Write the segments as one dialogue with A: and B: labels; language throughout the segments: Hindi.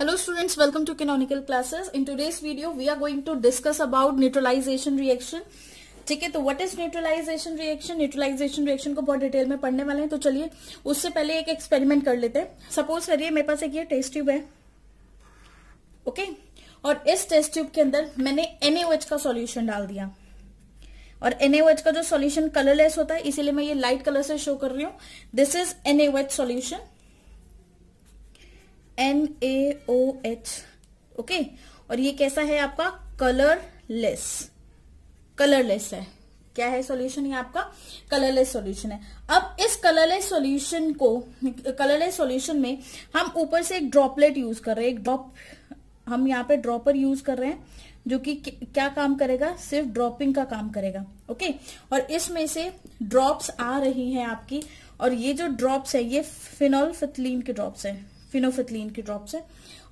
A: Hello students, welcome to canonical classes. In today's video, we are going to discuss about neutralization reaction. ठीक है तो what is neutralisation reaction neutralisation reaction को बहुत डिटेल में पढ़ने वाले हैं तो चलिए उससे पहले एक एक्सपेरिमेंट कर लेते हैं सपोज़ करिए मेरे पास एक ये टेस्ट ट्यूब है ओके okay? और इस टेस्ट ट्यूब के अंदर मैंने एनएच का सॉल्यूशन डाल दिया और एनएच का जो सॉल्यूशन कलरलेस होता है इसीलिए मैं ये लाइट कलर से शो कर रही हूँ this is NH solution N A O H okay और ये कैसा है आपका? कलरलेस कलरलेस है. क्या है सॉल्यूशन ये आपका? कलरलेस सॉल्यूशन है. अब इस कलरलेस सॉल्यूशन को कलरलेस सॉल्यूशन में हम ऊपर से एक ड्रॉपलेट यूज़ कर रहे हैं, एक ड्रॉप हम यहाँ पे ड्रॉपर यूज़ कर रहे हैं, जो कि क्या काम करेगा? सिर्फ़ ड्रॉपिंग का काम करेगा ओके और इसमें से ड्रॉप्स आ रही हैं आपकी, और ये जो ड्रॉप्स है, ये फिनॉल फिथलीन के ड्रॉप्स है। फिनोफिथलीन की ड्रॉप्स है।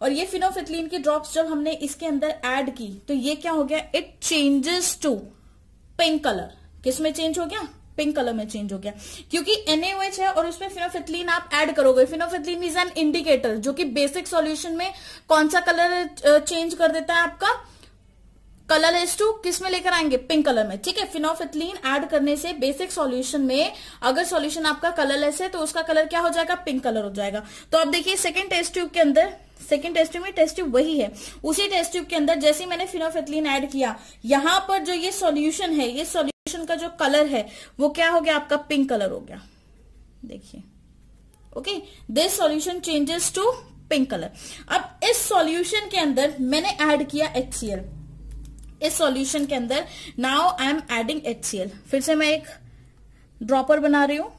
A: और ये फिनोफिथलीन की ड्रॉप्स जब हमने इसके अंदर ऐड की तो ये क्या हो गया? It changes to pink colour किसमें चेंज हो गया? पिंक कलर में चेंज हो गया। क्योंकि एनएच है और उसमें फिनोफिथलीन आप ऐड करोगे। फिनोफिथलीन इज़ एन इंडिकेटर जो कि बेसिक सॉल्यूशन में कौन सा कलर चेंज कर देता है आपका? कलर एस टू किसमें लेकर आएँगे? पिंक कलर में। ठीक है? फिनोफिथलीन ऐड करने से बेसिक सॉल्यूशन में अगर सॉल्यूशन आपका कलरलेस है तो उसका कलर क्या हो जाएगा? पिंक कलर हो जाएगा। तो अब देखिए सेकेंड टेस्ट ट्यूब के अंदर सेकेंड टेस्ट ट्यूब में टेस्ट ट्यूब वही है। उसी टेस्ट ट्यूब के अंदर जैसे मैंने फिनोफिथलीन ऐड किया, यहाँ पर जो ये सॉल्यूशन है, ये सॉल्यूशन का जो कलर है, वो क्या हो गया आपका? पिंक कलर हो गया। देखिए। Okay this solution changes to pink colour अब इस सॉल्यूशन के अंदर मैंने ऐड किया एचसीएल इस सॉल्यूशन के अंदर now I am adding HCl फिर से मैं एक ड्रॉपर बना रही हूँ।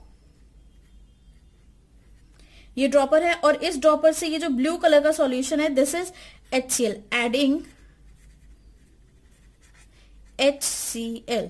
A: ये ड्रॉपर है और इस ड्रॉपर से ये जो ब्लू कलर का सॉल्यूशन है this is H C L adding H C L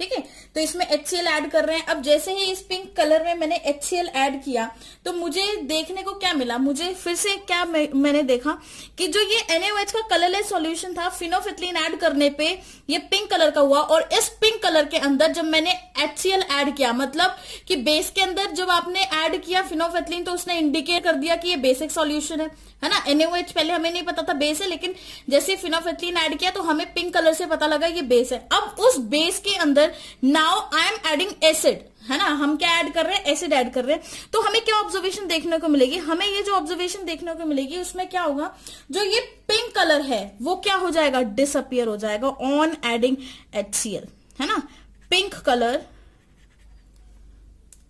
A: ठीक है? तो इसमें एच ऐड कर रहे हैं। अब जैसे ही इस पिंक कलर में मैंने एच ऐड किया तो मुझे देखने को क्या मिला? मुझे फिर से क्या मैं, मैंने देखा कि जो ये एनएच का कलरलेस सॉल्यूशन था फिनोफिथलिन ऐड करने पे ये पिंक कलर का हुआ और इस पिंक कलर के अंदर जब मैंने एच ऐड किया मतलब कि बेस के अंदर जब आपने ऐड किया फिनोफिथलिन तो उसने इंडिकेट कर दिया कि ये बेसिक सॉल्यूशन है। है ना? एनएच पहले हमें नहीं पता था बेस है लेकिन जैसे फिनोफिथलिन ऐड किया तो हमें पिंक कलर से पता लगा ये बेस है। अब उस बेस के अंदर now I am adding acid है ना? हम क्या ऐड कर रहे हैं? एसिड ऐड कर रहे हैं। तो हमें क्या ऑब्जर्वेशन देखने को मिलेगी? हमें ये जो ऑब्जर्वेशन देखने को मिलेगी, उसमें क्या होगा? जो ये पिंक कलर है, वो क्या हो जाएगा? डिसअपियर हो जाएगा ऑन एडिंग एच है ना? पिंक कलर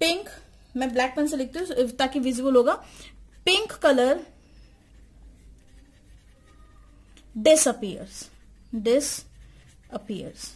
A: पिंक मैं ब्लैक पेन से लिखती हूँ ताकि विजिबल होगा। पिंक कलर डिसअपियर्स डिसअपियर्स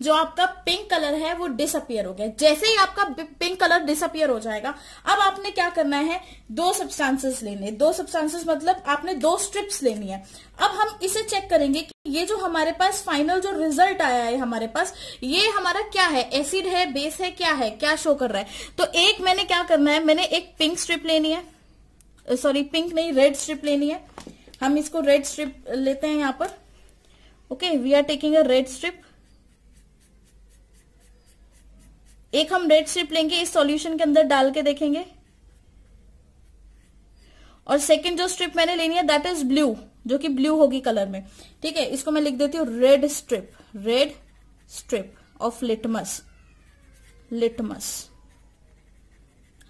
A: जो आपका पिंक कलर है, वो डिसअपियर हो गया। जैसे ही आपका पिंक कलर डिसअपियर हो जाएगा, अब आपने क्या करना है? दो सब्सटेंसेस लेने। दो सब्सटेंसेस मतलब आपने दो स्ट्रिप्स लेनी है। अब हम इसे चेक करेंगे कि ये जो हमारे पास फाइनल जो रिज़ल्ट आया है हमारे पास, ये हमारा क्या है? एसिड है बेस है, क्या है? क्या शो कर रहा है? तो एक मैंने क्या करना है? मैंने एक पिंक स्ट्रिप लेनी है। सॉरी पिंक नहीं रेड स्ट्रिप लेनी है। हम इसको रेड स्ट्रिप लेते हैं यहाँ पर। Okay we are taking a red strip एक हम रेड स्ट्रिप लेंगे, इस सॉल्यूशन के अंदर डाल के देखेंगे। और सेकेंड जो स्ट्रिप मैंने लेनी है दैट इज़ ब्लू जो कि ब्लू होगी कलर में। ठीक है, इसको मैं लिख देती हूँ red strip red strip of litmus litmus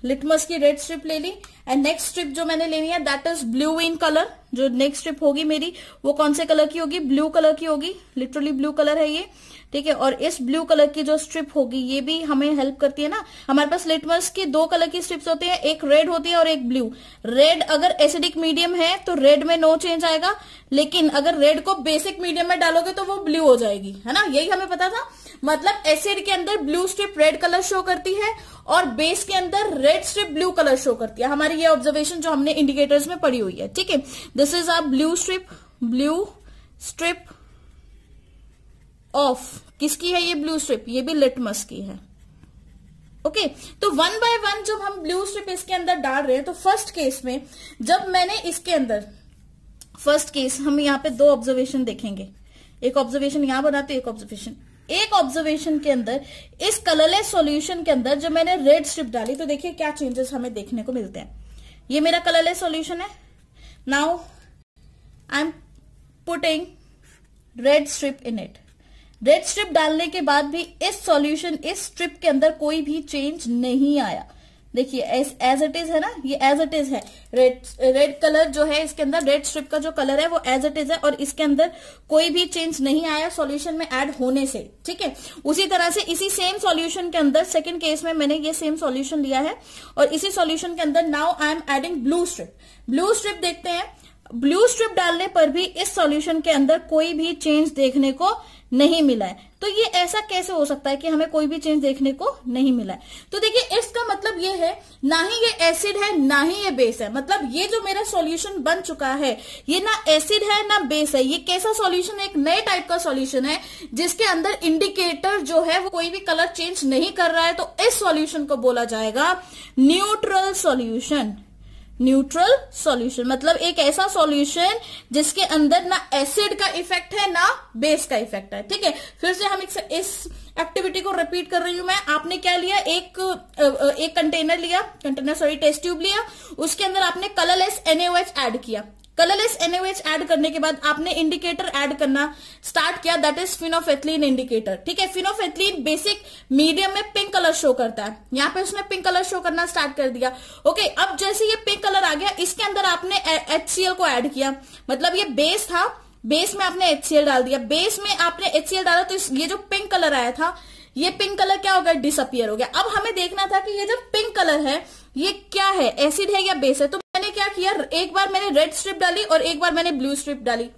A: litmus की रेड स्ट्रिप ले ली एंड नेक्स्ट स्ट्रिप जो मैंने लेनी है that is blue in colour जो नेक्स्ट स्ट्रिप होगी मेरी, वो कौन से कलर की होगी? ब्लू कलर की होगी लिटरली ब्लू कलर है ये। ठीक है, और इस ब्लू कलर की जो स्ट्रिप होगी, ये भी हमें हेल्प करती है ना। हमारे पास लिटमस की दो कलर की स्ट्रिप्स होती है, एक रेड होती है और एक ब्लू रेड अगर एसिडिक मीडियम है तो रेड में नो चेंज आएगा, लेकिन अगर रेड को बेसिक मीडियम में डालोगे तो वो ब्लू हो जाएगी, है ना? यही हमें पता था। मतलब एसिड के अंदर blue strip red colour show करती है, और बेस के अंदर red strip blue colour show करती है। हमारी ये ऑब्जर्वेशन जो हमने इंडिकेटर्स में पड़ी हुई है, ठीक है? This is a blue strip blue strip of किसकी है ये ब्लू स्ट्रिप ये भी लिटमस की है। ओके okay, तो वन बाय वन जब हम ब्लू स्ट्रिप इसके अंदर डाल रहे हैं तो फ़र्स्ट केस में जब मैंने इसके अंदर फ़र्स्ट केस हम यहाँ पे दो ऑब्जर्वेशन देखेंगे। एक ऑब्जर्वेशन यहाँ बनाते एक ऑब्जर्वेशन एक ऑब्जर्वेशन के अंदर इस कलरलेस सॉल्यूशन के अंदर जब मैंने रेड स्ट्रिप डाली तो देखिए क्या चेंजेस हमें देखने को मिलते हैं। ये मेरा कलरलेस सॉल्यूशन है। Now I am putting red strip in it red strip डालने के बाद भी इस सॉल्यूशन इस स्ट्रिप के अंदर कोई भी चेंज नहीं आया। देखिए एज इट इज़ है ना? ये एज इट इज़ है। रेड रेड कलर जो है इसके अंदर रेड स्ट्रिप का जो कलर है, वो एज इट इज़ है और इसके अंदर कोई भी चेंज नहीं आया सॉल्यूशन में ऐड होने से। ठीक है? उसी तरह से इसी सेम सॉल्यूशन के अंदर सेकंड केस में मैंने ये सेम सॉल्यूशन लिया है और इसी सॉल्यूशन के अंदर now I am adding blue strip blue strip देखते हैं। ब्लू स्ट्रिप डालने पर भी इस सॉल्यूशन के अंदर कोई भी चेंज देखने को नहीं मिला है। तो ये ऐसा कैसे हो सकता है कि हमें कोई भी चेंज देखने को नहीं मिला है? तो देखिए, इसका मतलब ये है, ना ही ये एसिड है, ना ही ये बेस है। मतलब ये जो मेरा सॉल्यूशन बन चुका है, ये ना एसिड है, ना बेस है। ये कैसा सॉल्यूशन है? एक नए टाइप का सॉल्यूशन है, जिसके अंदर इंडिकेटर जो है, वो कोई भी कलर चेंज नहीं कर रहा है। तो इस सॉल्यूशन को बोला जाएगा न्यूट्रल सॉल्यूशन न्यूट्रल सॉल्यूशन मतलब एक ऐसा सॉल्यूशन जिसके अंदर ना एसिड का इफ़ेक्ट है, ना बेस का इफ़ेक्ट है। ठीक है? फिर से हम इस एक्टिविटी को रिपीट कर रही हूँ मैं। आपने क्या लिया? एक एक कंटेनर लिया कंटेनर सॉरी टेस्ट ट्यूब लिया। उसके अंदर आपने कलरलेस एनएओएच ऐड किया। कलरलेस एनएच ऐड करने के बाद आपने इंडिकेटर ऐड करना स्टार्ट किया दैट इज़ फिनोफेथलीन इंडिकेटर ठीक है फिनोफेथलीन बेसिक मीडियम में पिंक कलर शो करता है। यहाँ पे उसने पिंक कलर शो करना स्टार्ट कर दिया। ओके अब जैसे ये पिंक कलर आ गया, इसके अंदर आपने एचसीएल को एड किया। मतलब ये बेस था बेस में आपने एचसीएल डाल दिया। बेस में आपने एचसीएल डाला तो ये जो पिंक कलर आया था ये पिंक कलर क्या हो गया? डिसअपियर हो गया। अब हमें देखना था कि ये जो पिंक कलर है, ये क्या है? एसिड है या बेस है? तो मैंने क्या किया? एक बार मैंने रेड स्ट्रिप डाली और एक बार मैंने ब्लू स्ट्रिप डाली।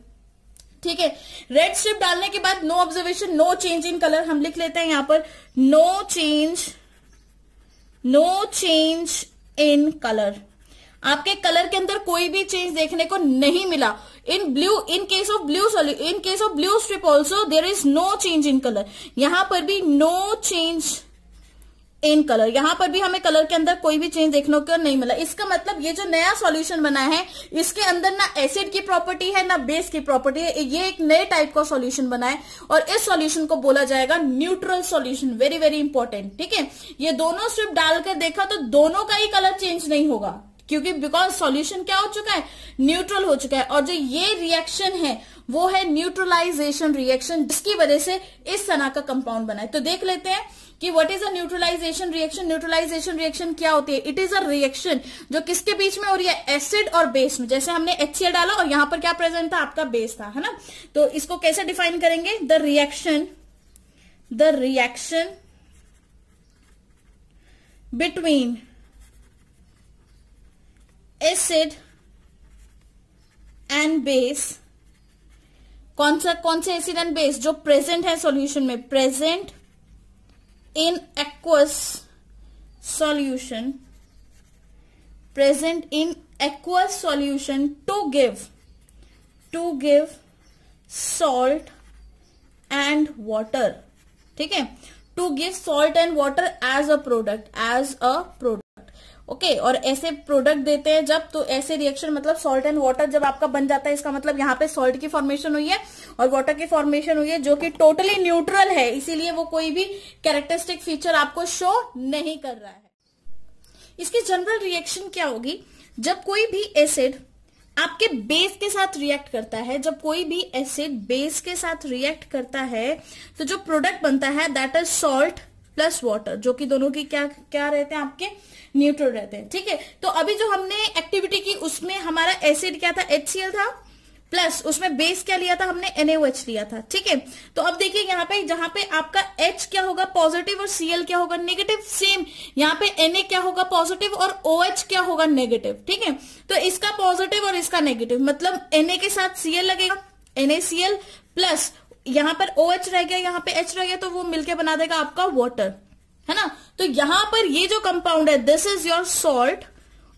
A: ठीक है? रेड स्ट्रिप डालने के बाद no observation no change in colour हम लिख लेते हैं यहाँ पर। No change no change in colour आपके कलर के अंदर कोई भी चेंज देखने को नहीं मिला। In blue in case of blue in case of blue strip also there is no change in colour यहाँ पर भी नो चेंज इन कलर यहाँ पर भी हमें कलर के अंदर कोई भी चेंज देखने को नहीं मिला। इसका मतलब ये जो नया सॉल्यूशन बना है, इसके अंदर ना एसिड की प्रॉपर्टी है, ना बेस की प्रॉपर्टी है। ये एक नए टाइप का सॉल्यूशन बना है और इस सॉल्यूशन को बोला जाएगा neutral solution very very important ठीक है? ये दोनों स्ट्रिप डालकर देखा तो दोनों का ही कलर चेंज नहीं होगा। क्योंकि बिकॉज़ सॉल्यूशन क्या हो चुका है? न्यूट्रल हो चुका है। और जो ये रिएक्शन है, वो है न्यूट्रलाइजेशन रिएक्शन जिसकी वजह से इस सना का कंपाउंड बना है। तो देख लेते हैं कि what is a neutralisation reaction neutralisation reaction क्या होती है? इट इज़ अ रिएक्शन जो किसके बीच में हो रही है? एसिड और बेस में। जैसे हमने एच डाला और यहाँ पर क्या प्रेजेंट था? आपका बेस था, है ना? तो इसको कैसे डिफाइन करेंगे? The reaction the reaction between acid and base कौन सा, कौन से एसिड एंड बेस जो प्रेजेंट है सॉल्यूशन में? Present in aqueous solution. Present in aqueous solution to give to give salt and water. ठीक है? To give salt and water as a product as a product okay okay, और ऐसे प्रोडक्ट देते हैं जब तो ऐसे रिएक्शन मतलब सॉल्ट एंड वाटर जब आपका बन जाता है इसका मतलब यहाँ पे सॉल्ट की फॉर्मेशन हुई है और वाटर की फॉर्मेशन हुई है जो कि टोटली न्यूट्रल है इसीलिए वो कोई भी कैरेक्टरिस्टिक फीचर आपको शो नहीं कर रहा है। इसकी जनरल रिएक्शन क्या होगी? जब कोई भी एसिड आपके बेस के साथ रिएक्ट करता है जब कोई भी एसिड बेस के साथ रिएक्ट करता है तो जो प्रोडक्ट बनता है that is salt plus water जो कि दोनों की क्या क्या रहते हैं, आपके न्यूट्रल रहते हैं, ठीक है? तो अभी जो हमने एक्टिविटी की, उसमें हमारा एसिड क्या था? एचसीएल था? प्लस उसमें बेस क्या लिया था? हमने एनएच लिया था, ठीक है? तो अब देखिए यहाँ पे, जहाँ पे आपका H क्या होगा? पॉजिटिव और Cl क्या होगा? नेगेटिव सेम यहाँ पे Na क्या होगा? पॉजिटिव और OH क्या होगा? नेगेटिव ठीक है? तो इसका पॉजिटिव और इसका नेगेटिव मतलब Na के साथ Cl लगेगा NaCl प्लस यहाँ पर ओ OH रह गया, यहाँ पे एच रह गया तो वो मिलके बना देगा आपका वॉटर है ना? तो यहाँ पर ये जो कंपाउंड है दिस इज़ योर सॉल्ट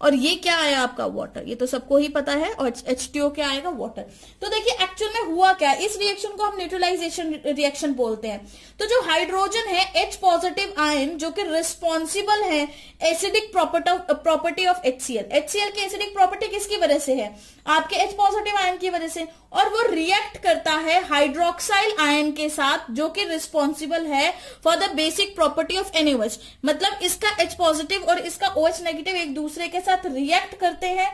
A: और ये क्या आया आपका वाटर ये तो सबको ही पता है, और एच टी ओ क्या आएगा? वाटर तो देखिए एक्चुअल में हुआ क्या इस रिएक्शन को हम न्यूट्रलाइजेशन रिएक्शन बोलते हैं। तो जो हाइड्रोजन है एच पॉजिटिव आयन जो कि रिस्पॉन्सिबल है acidic property of H C L H C L की एसिडिक प्रॉपर्टी किसकी वजह से है? आपके एच पॉजिटिव आयन की वजह से। और वो रिएक्ट करता है हाइड्रोक्साइल आयन के साथ, जो कि रिस्पॉन्सिबल है for the basic property of NH मतलब इसका एच पॉजिटिव और इसका ओ OH नेगेटिव एक दूसरे के साथ रिएक्ट करते हैं।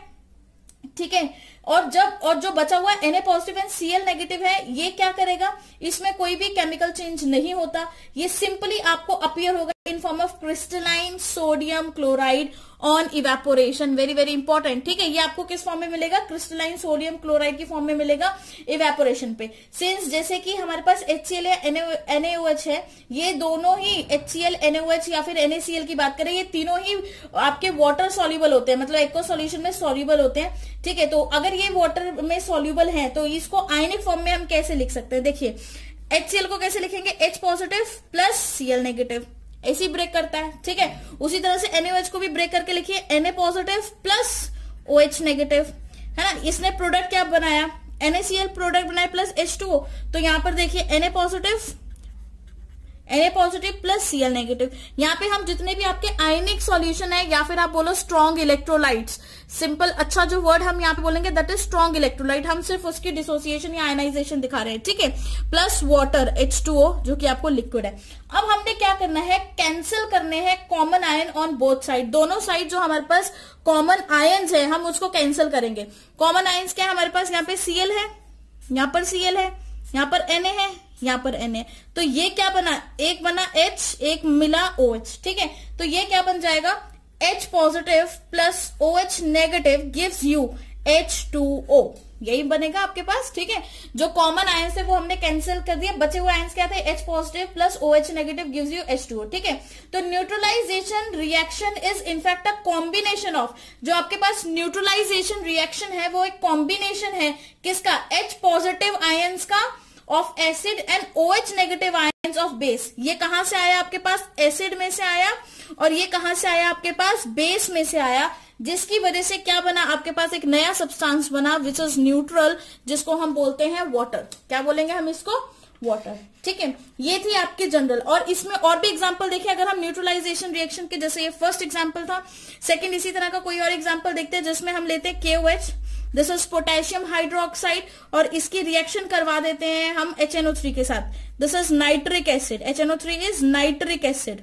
A: ठीक है? और जब, और जो बचा हुआ N A positive and Cl negative है, ये क्या करेगा? इसमें कोई भी केमिकल चेंज नहीं होता। ये सिंपली आपको अपियर होगा in form of crystalline sodium chloride on evaporation very very important ठीक है, ये आपको किस फॉर्म में मिलेगा? क्रिस्टलाइन सोडियम क्लोराइड की फॉर्म में मिलेगा इवेपोरेशन पे। सिंस जैसे कि हमारे पास एच सी या एनएच है, ये दोनों ही एच सी एल एनएच या फिर एनएसीएल की बात करें, ये तीनों ही आपके वाटर सॉल्यूबल होते हैं। मतलब एक्ो सोल्यूशन में सॉल्यूबल होते हैं। ठीक है तो अगर ये वाटर में सोल्यूबल है तो इसको आयनिक फॉर्म में हम कैसे लिख सकते हैं? देखिए एच को कैसे लिखेंगे? H positive plus Cl negative ऐसे ब्रेक करता है, ठीक है? उसी तरह से एनएच को भी ब्रेक करके लिखिए N positive plus O H negative है ना? इसने प्रोडक्ट क्या बनाया? एनएसीएल प्रोडक्ट बनाया प्लस एच टू तो यहाँ पर देखिए N positive N A positive plus Cl negative यहाँ पे हम जितने भी आपके आयनिक सॉल्यूशन है, या फिर आप बोलो स्ट्रॉन्ग इलेक्ट्रोलाइट्स सिंपल अच्छा जो वर्ड हम यहाँ पे बोलेंगे दैट इज़ स्ट्रॉन्ग इलेक्ट्रोलाइट हम सिर्फ़ उसकी डिसोसिएशन या आयनाइजेशन दिखा रहे हैं, ठीक है? Plus water H two O जो कि आपको लिक्विड है. अब हमने क्या करना है? कैंसिल करने हैं common ion on both side दोनों साइड जो हमारे पास कॉमन आयन है, हम उसको कैंसिल करेंगे. कॉमन आयन्स क्या हमारे पास? यहाँ पे सीएल है. यहाँ पर सीएल है. यहाँ पर एन है, यहाँ पर एन ए तो ये क्या बना? एक बना एच एक मिला ओ एच ठीक है? तो ये क्या बन जाएगा? H positive plus O H negative gives you H two O यही बनेगा आपके पास, ठीक है? जो कॉमन आयंस है, वो हमने कैंसिल कर दिया। बचे हुए आयंस क्या थे? H positive plus O H negative gives you H two ठीक है? तो neutralisation reaction is in fact a combination of जो आपके पास न्यूट्रलाइजेशन रिएक्शन है, वो एक कॉम्बिनेशन है किसका? एच पॉजिटिव आयंस का of acid and O H negative ions of base ये कहाँ से आया आपके पास? एसिड में से आया और ये कहाँ से आया आपके पास? बेस में से आया। जिसकी वजह से क्या बना? आपके पास एक नया सब्सटेंस बना विच इज़ न्यूट्रल जिसको हम बोलते हैं वाटर क्या बोलेंगे हम इसको? वाटर ठीक है? ये थी आपकी जनरल और इसमें और भी एग्जांपल देखिए, अगर हम न्यूट्रलाइजेशन रिएक्शन के, जैसे ये फ़र्स्ट एग्जांपल था सेकंड इसी तरह का कोई और एग्जांपल देखते हैं, जिसमें हम लेते हैं के दिस इज़ पोटेशियम हाइड्रोक्साइड और इसकी रिएक्शन करवा देते हैं हम एच के साथ. This is nitric acid H is nitric acid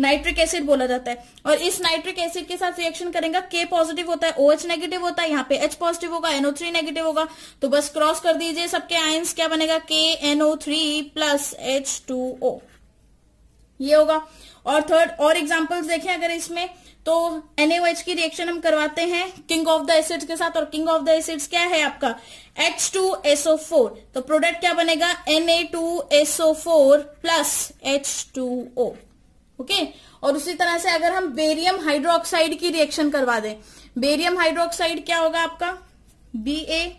A: nitric acid बोला जाता है। और इस नाइट्रिक एसिड के साथ रिएक्शन करेंगे के पॉजिटिव होता है ओएच नेगेटिव होता है, यहाँ पे एच पॉजिटिव होगा एनओ थ्री नेगेटिव होगा। तो बस क्रॉस कर दीजिए सबके आयंस क्या बनेगा? K NO three plus H two O ये होगा। और थर्ड और एग्जाम्पल्स देखें अगर इसमें तो एनएच की रिएक्शन हम करवाते हैं किंग ऑफ़ द एसिड्स के साथ। और किंग ऑफ़ द एसिड्स क्या है आपका? H2SO4 तो प्रोडक्ट क्या बनेगा? Na2SO4 plus H2O okay? और उसी तरह से अगर हम बेरियम हाइड्रोक्साइड की रिएक्शन करवा दें बेरियम हाइड्रोक्साइड क्या होगा आपका? बी ए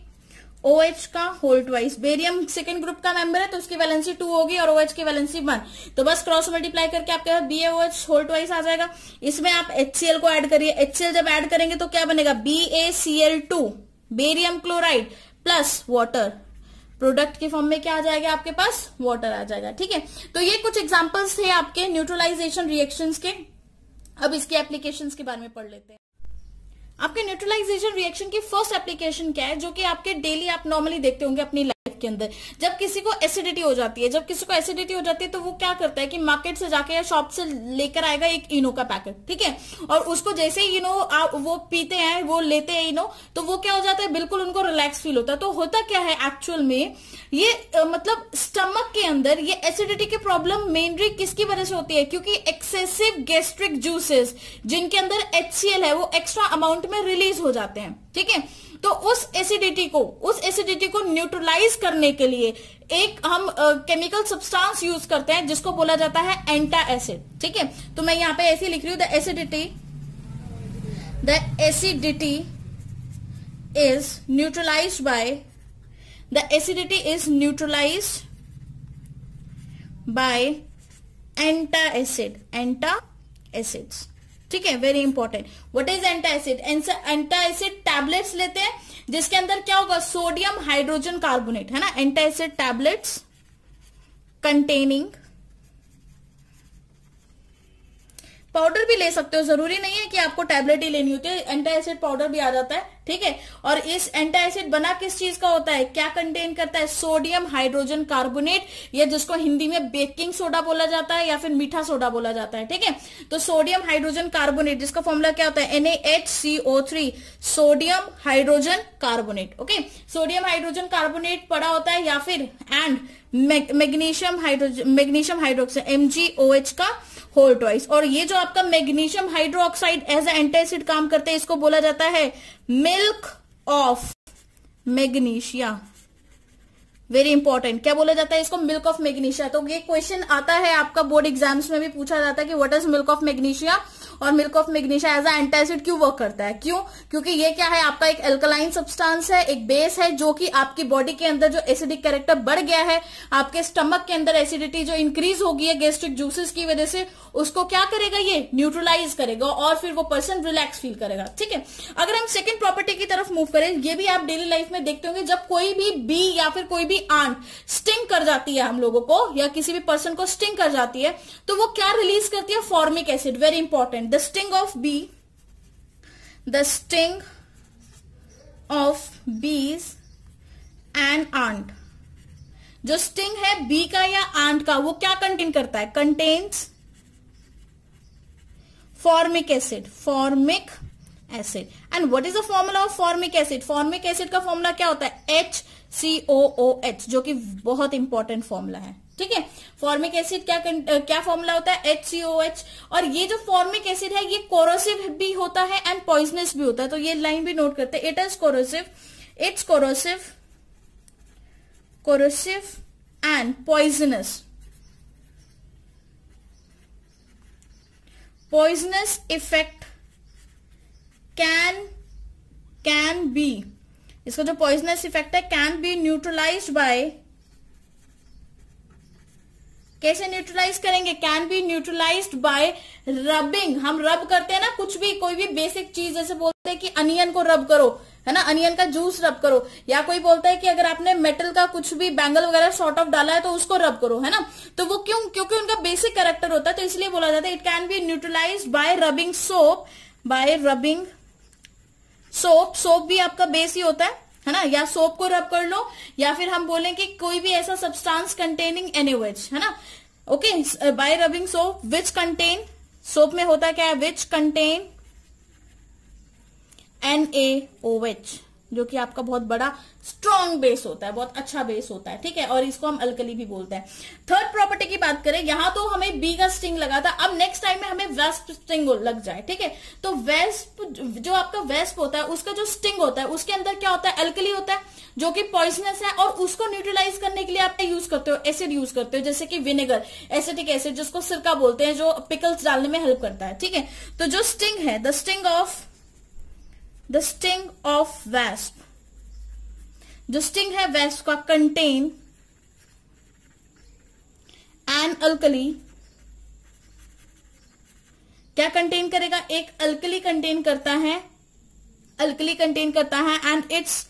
A: ओ एच का whole twice barium second group का मेंबर है तो उसकी वैलेंसी टू होगी और ओ एच की वैलेंसी वन तो बस क्रॉस मल्टीप्लाई करके आपके पास बी एच होल ट्वाइस आ जाएगा। इसमें आप एच सी एल को ऐड करिए। एच सी एल जब ऐड करेंगे तो क्या बनेगा? B A C L two barium chloride plus water product के फॉर्म में क्या आ जाएगा आपके पास? वाटर आ जाएगा, ठीक है? तो ये कुछ एग्जाम्पल्स थे आपके न्यूट्रलाइजेशन रिएक्शन के। अब इसके एप्लीकेशन के बारे में पढ़ लेते हैं। आपके न्यूट्रलाइजेशन रिएक्शन की फ़र्स्ट एप्लीकेशन क्या है, जो कि आपके डेली आप नॉर्मली देखते होंगे अपनी लाइफ के अंदर। जब किसी को एसिडिटी हो जाती है, जब किसी को एसिडिटी हो जाती है तो वो क्या करता है कि मार्केट से जाके या शॉप से लेकर आएगा एक इनो का पैकेट ठीक है? और उसको जैसे ही इनो वो पीते हैं, वो लेते हैं इनो तो वो क्या हो जाता है, बिल्कुल उनको रिलैक्स फील होता है। तो होता क्या है एक्चुअल में, ये मतलब स्टमक के अंदर ये एसिडिटी की प्रॉब्लम मेनली किसकी वजह से होती है? क्योंकि एक्सेसिव गैस्ट्रिक जूसेस जिनके अंदर एचसीएल है, वो एक्स्ट्रा अमाउंट में रिलीज़ हो जाते हैं, ठीक है? तो उस एसिडिटी को, उस एसिडिटी को न्यूट्रलाइज करने के लिए एक हम केमिकल सब्सटेंस यूज़ करते हैं, जिसको बोला जाता है एंटा एसिड ठीक है? तो मैं यहाँ पे ऐसे लिख रही हूँ the acidity the acidity is neutralise by the acidity is neutralise by antacid antacids ठीक है very important what is antacid antacid tablets लेते हैं, जिसके अंदर क्या होगा? सोडियम हाइड्रोजन कार्बोनेट है ना? Antacid tablets containing powder भी ले सकते हो। ज़रूरी नहीं है कि आपको टैबलेट ही लेनी होती है। एंटी एसिड पाउडर भी आ जाता है, ठीक है? और इस एंटी एसिड बना किस चीज़ का होता है? क्या कंटेन करता है? सोडियम हाइड्रोजन कार्बोनेट या जिसको हिंदी में बेकिंग सोडा बोला जाता है, या फिर मीठा सोडा बोला जाता है, ठीक है? तो सोडियम हाइड्रोजन कार्बोनेट जिसका फॉर्मूला क्या होता है? N sodium hydrogen carbonate okay sodium hydrogen carbonate पड़ा होता है या फिर and magnesium hydrogen magnesium hydroxide MgOH का होल ट्वाइस और ये जो आपका magnesium hydroxide as a antacid काम करते हैं, इसको बोला जाता है milk of magnesia very important क्या बोला जाता है इसको? मिल्क ऑफ़ मैग्नीशिया तो ये क्वेश्चन आता है आपका बोर्ड एग्ज़ाम्स में भी पूछा जाता है कि what is milk of magnesia और milk of magnesia as antacid क्यों वर्क करता है? क्यों? क्योंकि ये क्या है? आपका एक एल्कलाइन सब्सटेंस है, एक बेस है, जो कि आपकी बॉडी के अंदर जो एसिडिक कैरेक्टर बढ़ गया है, आपके स्टमक के अंदर एसिडिटी जो इंक्रीज होगी है गेस्ट्रिक जूसेस की वजह से, उसको क्या करेगा ये? न्यूट्रलाइज करेगा और फिर वो पर्सन रिलैक्स फील करेगा। ठीक है? अगर हम सेकेंड प्रॉपर्टी की तरफ़ मूव करें, ये भी आप डेली लाइफ में देखते होंगे, जब कोई भी बी या फिर कोई भी आंट स्टिंग कर जाती है हम लोगों को, या किसी भी पर्सन को स्टिंग कर जाती है तो वो क्या रिलीज़ करती है? Formic acid very important the sting of bee the sting of bees and ant जो स्टिंग है बी का या आंट का, वो क्या कंटेन करता है? Contains formic acid formic acid and what is the formula of formic acid formic acid का फॉर्मूला क्या होता है? H C O O H जो कि बहुत इंपॉर्टेंट फॉर्मूला है. ठीक है? फॉर्मिक एसिड क्या क्या फॉर्मूला होता है? एच सी ओ एच और ये जो फॉर्मिक एसिड है, ये कोरोसिव भी होता है एंड पॉइजनस भी होता है। तो ये लाइन भी नोट करते हैं। It is corrosive it's corrosive corrosive and poisonous poisonous effect can can be. इसका जो पॉइजनस इफ़ेक्ट है कैन बी न्यूट्रलाइज बाय कैसे न्यूट्रलाइज करेंगे? Can be neutralize by rubbing हम रब करते हैं ना कुछ भी, कोई भी बेसिक चीज़, जैसे बोलते हैं कि अनियन को रब करो, है ना? अनियन का जूस रब करो। या कोई बोलता है कि अगर आपने मेटल का कुछ भी बैंगल वगैरह शॉर्ट ऑफ़ डाला है तो उसको रब करो, है ना? तो वो क्यों? क्योंकि उनका बेसिक कैरेक्टर होता है तो इसलिए बोला जाता है it can be neutralize by rubbing soap by rubbing soap soap भी आपका बेस ही होता है। है ना? या सोप को रब कर लो, या फिर हम बोलें कि कोई भी ऐसा सब्सटेंस कंटेनिंग एनिवेज है ना? Okay by rubbing soap which contain soap में होता क्या है? Which contain N A O H जो कि आपका बहुत बड़ा स्ट्रॉन्ग बेस होता है, बहुत अच्छा बेस होता है, ठीक है? और इसको हम अल्कली भी बोलते हैं। थर्ड प्रॉपर्टी की बात करें, यहाँ तो हमें बी का स्टिंग लगा था, अब नेक्स्ट टाइम में हमें वेस्प स्टिंग लग जाए, ठीक है? तो वेस्प जो आपका वेस्प होता है, उसका जो स्टिंग होता है, उसके अंदर क्या होता है? अल्कली होता है, जो कि पॉइजनस है, और उसको न्यूट्रलाइज करने के लिए आप यूज़ करते हो एसिड यूज़ करते हो, जैसे कि विनेगर एसिटिक एसिड जिसको सिरका बोलते हैं, जो पिकल्स डालने में हेल्प करता है, ठीक है? तो जो स्टिंग है the sting of the sting of wasp. जो स्टिंग है, वेस्प का कंटेन एन अल्कली क्या कंटेन करेगा? एक अल्कली कंटेन करता है। अल्कली कंटेन करता है एंड इट्स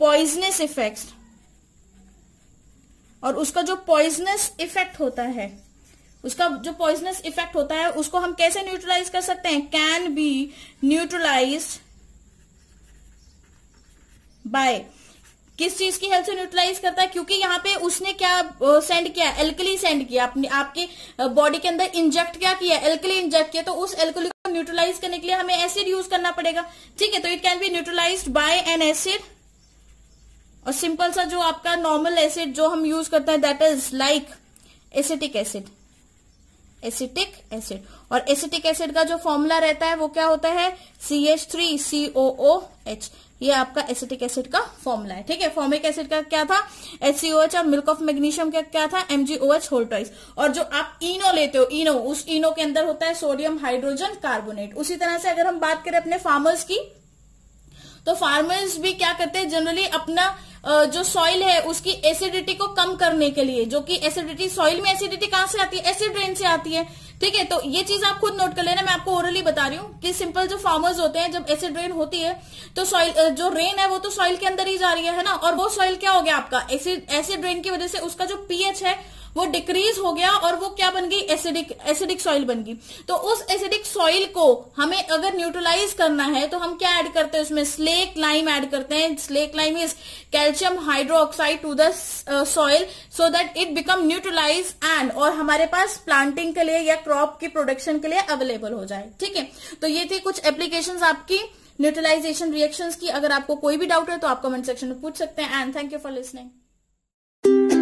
A: पॉइजनस इफ़ेक्ट और उसका जो पॉइजनस इफ़ेक्ट होता है, उसका जो पॉइजनस इफ़ेक्ट होता है, उसको हम कैसे न्यूट्रलाइज कर सकते हैं? कैन बी न्यूट्रलाइज्ड बाय किस चीज़ की हेल्प से न्यूट्रलाइज करता है? क्योंकि यहाँ पे उसने क्या सेंड किया? एल्कली सेंड किया। अपने, आपके बॉडी के अंदर इंजेक्ट क्या किया? एल्कली इंजेक्ट किया। तो उस एल्कली को न्यूट्रलाइज करने के लिए हमें एसिड यूज़ करना पड़ेगा। ठीक है तो it can be neutralize by an acid और सिंपल सा जो आपका नॉर्मल एसिड जो हम यूज़ करते हैं that is like acetic acid acetic acid. और एसिटिक एसिड का जो फॉर्मूला रहता है, वो क्या होता है? C H three C O O H ये आपका एसिटिक एसिड का फॉर्मूला है, ठीक है? फॉर्मिक एसिड का क्या था? एच और मिल्क ऑफ़ मैग्नीशियम का क्या था? एमजीओएच होल्टोइस और जो आप इनो लेते हो, इनो, उस इनो के अंदर होता है सोडियम, हाइड्रोजन, कार्बोनेट। उसी तरह से अगर हम बात करें अपने फार्मर्स की तो फार्मर्स भी क्या करते हैं? जनरली अपना जो सॉइल है, उसकी एसिडिटी को कम करने के लिए, जो कि एसिडिटी सॉइल में एसिडिटी कहाँ से आती है? एसिड रेन से आती है। ठीक है तो ये चीज़ आप खुद नोट कर लेना, मैं आपको ओरली बता रही हूँ कि सिंपल जो फार्मर्स होते हैं, जब एसिड रेन होती है तो सॉइल जो रेन है, वो तो सॉइल के अंदर ही जा रही है ना? और वो सॉइल क्या हो गया आपका? एसिड एसिड रेन की वजह से उसका जो पीएच है वो डिक्रीज हो गया और वो क्या बन गई? एसिडिक एसिडिक सॉइल बन गई। तो उस एसिडिक सॉइल को हमें अगर न्यूट्रलाइज करना है तो हम क्या ऐड करते हैं उसमें? स्लेक लाइम ऐड करते हैं। Slake lime is calcium hydroxide to the soil so that it become neutralize and और हमारे पास प्लांटिंग के लिए या क्रॉप की प्रोडक्शन के लिए अवेलेबल हो जाए। ठीक है? तो ये थी कुछ एप्लीकेशन आपकी न्यूट्रलाइजेशन रिएक्शंस की। अगर आपको कोई भी डाउट है तो आप कमेंट सेक्शन में पूछ सकते हैं। And thank you for listening